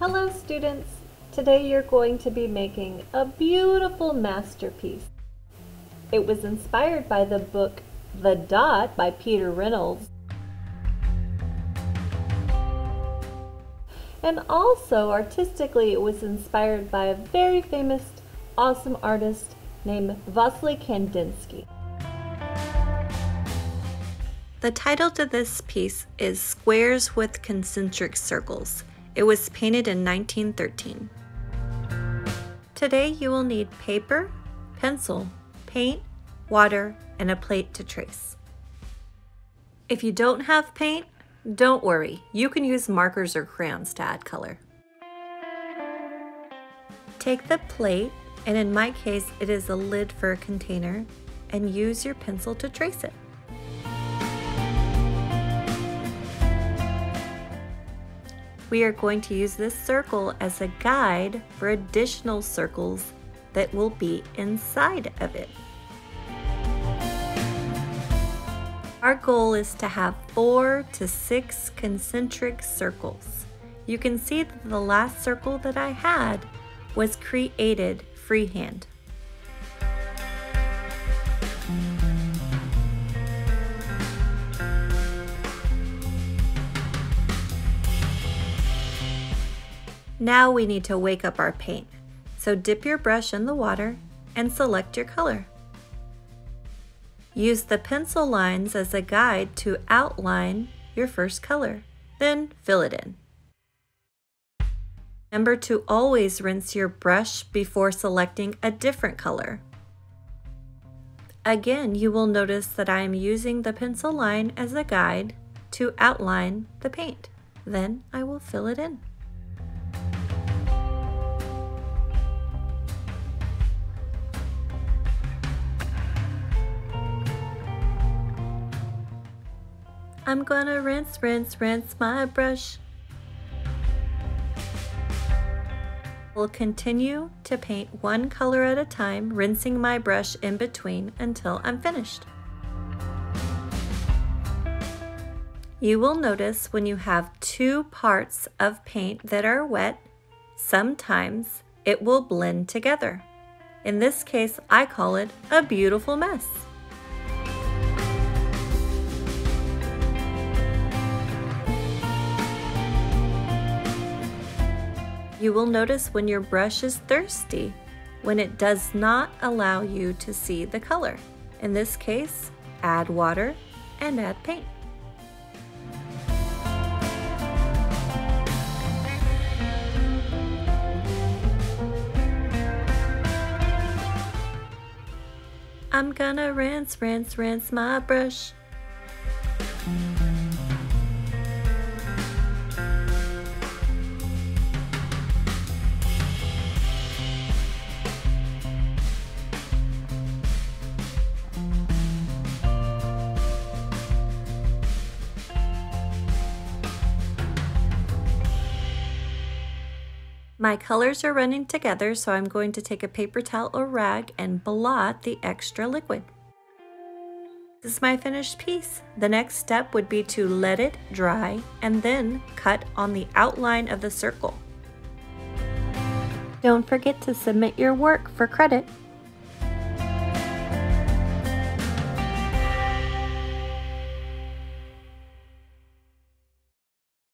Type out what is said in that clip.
Hello students! Today you're going to be making a beautiful masterpiece. It was inspired by the book The Dot by Peter Reynolds. And also artistically it was inspired by a very famous awesome artist named Vasily Kandinsky. The title to this piece is Squares with Concentric Circles. It was painted in 1913. Today you will need paper, pencil, paint, water, and a plate to trace. If you don't have paint, don't worry, you can use markers or crayons to add color. Take the plate, and in my case it is a lid for a container, and use your pencil to trace it. We are going to use this circle as a guide for additional circles that will be inside of it. Our goal is to have four to six concentric circles. You can see that the last circle that I had was created freehand. Now we need to wake up our paint. So dip your brush in the water and select your color. Use the pencil lines as a guide to outline your first color, then fill it in. Remember to always rinse your brush before selecting a different color. Again, you will notice that I am using the pencil line as a guide to outline the paint. Then I will fill it in. I'm gonna rinse, rinse, rinse my brush. We'll continue to paint one color at a time, rinsing my brush in between until I'm finished. You will notice when you have two parts of paint that are wet, sometimes it will blend together. In this case, I call it a beautiful mess. You will notice when your brush is thirsty, when it does not allow you to see the color. In this case, add water and add paint. I'm gonna rinse, rinse, rinse my brush. My colors are running together, so I'm going to take a paper towel or rag and blot the extra liquid. This is my finished piece. The next step would be to let it dry and then cut on the outline of the circle. Don't forget to submit your work for credit.